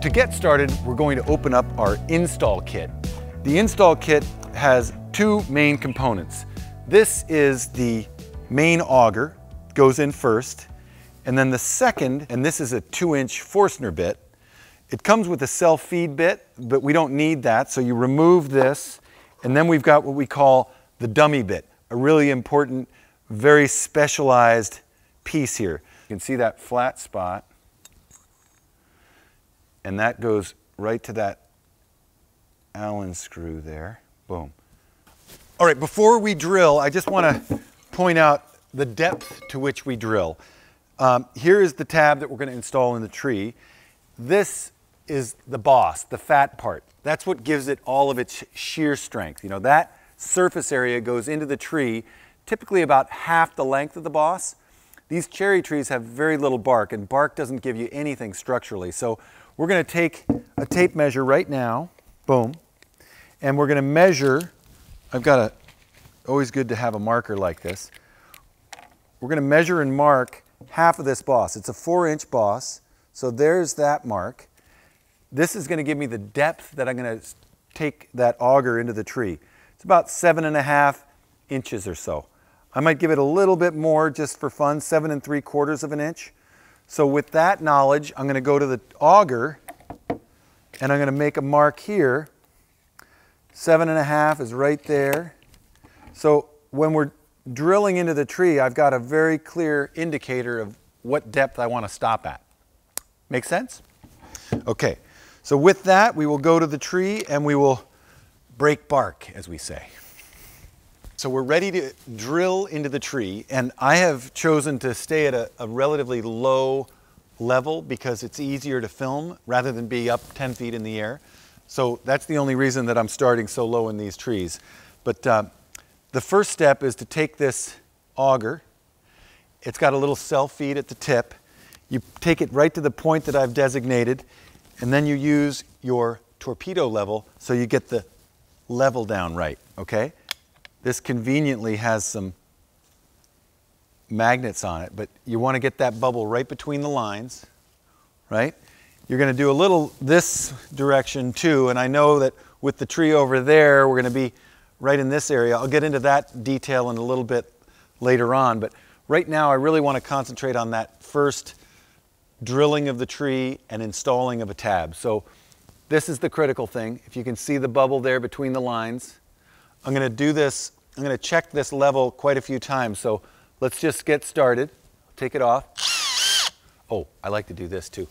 to get started, we're going to open up our install kit. The install kit has two main components. This is the main auger, goes in first, and then the second, and this is a two inch Forstner bit. It comes with a self-feed bit, but we don't need that, so you remove this, and then we've got what we call the dummy bit, a really important, very specialized piece here. You can see that flat spot, and that goes right to that Allen screw there. Boom. All right, before we drill, I just want to point out the depth to which we drill. Um, here is the tab that we're going to install in the tree. This is the boss, the fat part. That's what gives it all of its shear strength. You know, that surface area goes into the tree, typically about half the length of the boss. These cherry trees have very little bark, and bark doesn't give you anything structurally. So we're going to take a tape measure right now, boom, and we're going to measure. I've got a, always good to have a marker like this. We're going to measure and mark half of this boss. It's a four inch boss. So there's that mark. This is going to give me the depth that I'm going to take that auger into the tree. It's about seven and a half inches or so. I might give it a little bit more just for fun, seven and three quarters of an inch. So with that knowledge, I'm going to go to the auger and I'm going to make a mark here. Seven and a half is right there. So when we're drilling into the tree, I've got a very clear indicator of what depth I want to stop at. Make sense? Okay, so with that, we will go to the tree and we will break bark, as we say. So we're ready to drill into the tree, and I have chosen to stay at a, a relatively low level because it's easier to film rather than be up 10 feet in the air. So that's the only reason that I'm starting so low in these trees. But uh, the first step is to take this auger. It's got a little self-feed at the tip. You take it right to the point that I've designated, and then you use your torpedo level so you get the level down right, okay? This conveniently has some magnets on it, but you want to get that bubble right between the lines, right? You're going to do a little this direction too, and I know that with the tree over there, we're going to be right in this area. I'll get into that detail in a little bit later on, but right now I really want to concentrate on that first drilling of the tree and installing of a tab. So this is the critical thing. If you can see the bubble there between the lines, I'm going to do this, I'm going to check this level quite a few times. So let's just get started. Take it off. Oh, I like to do this too.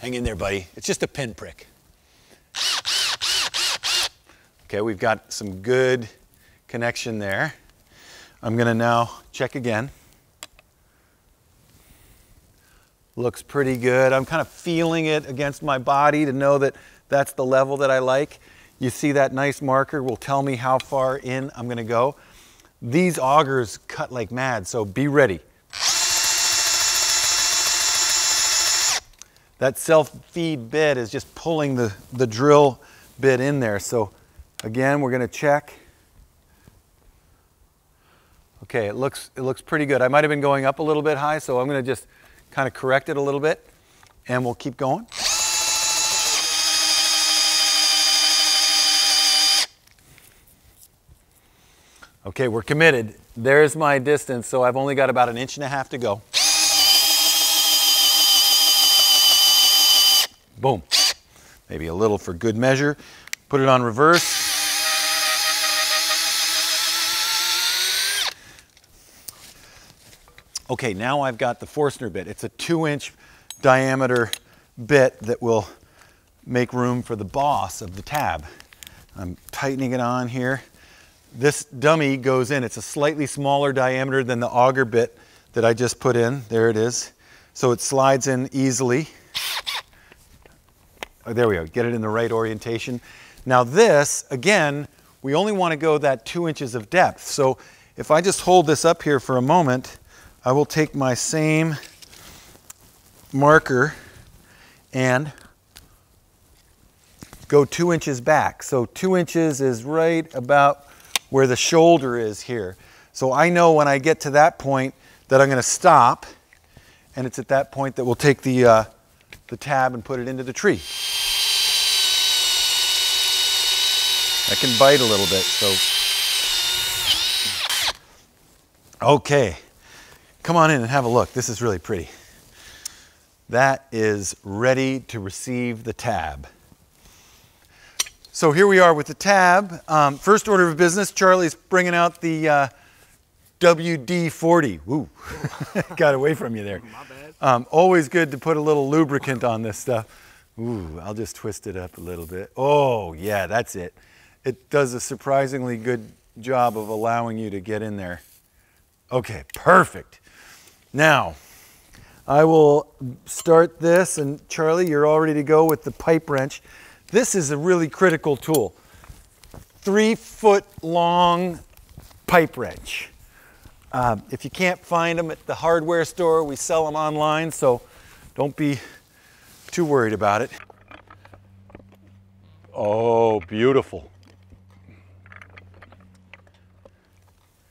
Hang in there, buddy. It's just a pinprick. Okay, we've got some good connection there. I'm gonna now check again. Looks pretty good. I'm kind of feeling it against my body to know that that's the level that I like. You see that nice marker will tell me how far in I'm gonna go. These augers cut like mad, so be ready. That self-feed bit is just pulling the, the drill bit in there. So Again, we're going to check. Okay, it looks, it looks pretty good. I might have been going up a little bit high, so I'm going to just kind of correct it a little bit, and we'll keep going. Okay, we're committed. There's my distance, so I've only got about an inch and a half to go. Boom. Maybe a little for good measure. Put it on reverse. Okay, now I've got the Forstner bit. It's a two inch diameter bit that will make room for the boss of the tab. I'm tightening it on here. This dummy goes in. It's a slightly smaller diameter than the auger bit that I just put in. There it is. So it slides in easily. Oh, there we go, get it in the right orientation. Now this, again, we only want to go that two inches of depth. So if I just hold this up here for a moment, I will take my same marker and go two inches back. So two inches is right about where the shoulder is here. So I know when I get to that point that I'm going to stop and it's at that point that we'll take the uh, the tab and put it into the tree. I can bite a little bit, so. Okay, come on in and have a look. This is really pretty. That is ready to receive the tab. So here we are with the tab. Um, first order of business, Charlie's bringing out the uh, WD-40. Woo, got away from you there. My Um, always good to put a little lubricant on this stuff. Ooh, I'll just twist it up a little bit. Oh, yeah, that's it it does a surprisingly good job of allowing you to get in there. Okay, perfect. Now, I will start this, and Charlie, you're all ready to go with the pipe wrench. This is a really critical tool. Three foot long pipe wrench. Uh, if you can't find them at the hardware store, we sell them online, so don't be too worried about it. Oh, beautiful.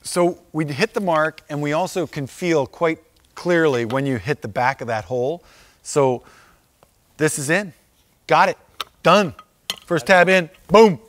So we hit the mark and we also can feel quite clearly when you hit the back of that hole. So this is in. Got it. Done. First tab in. Boom.